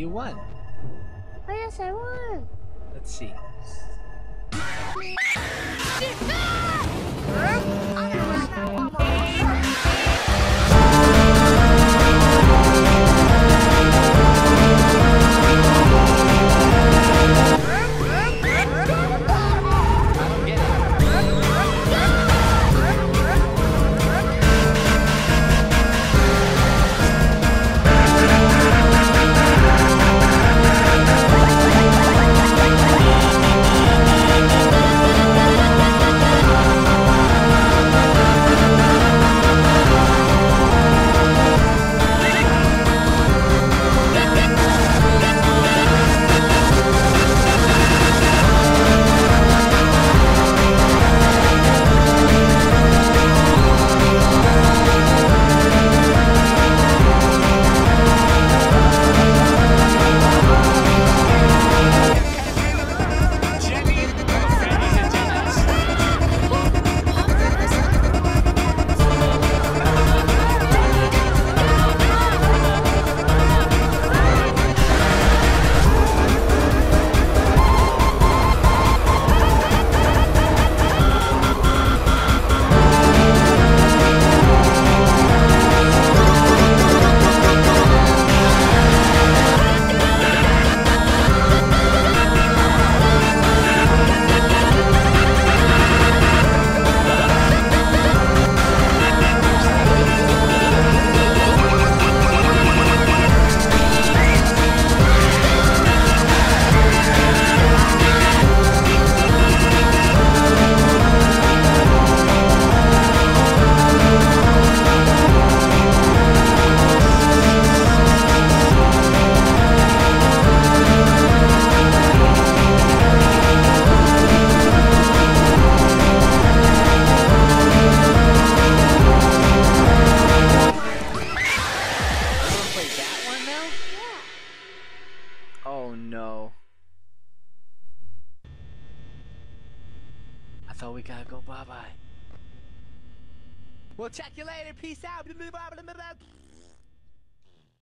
You won. Oh yes, I won. Let's see. Thought we gotta go bye bye. We'll check you later. Peace out.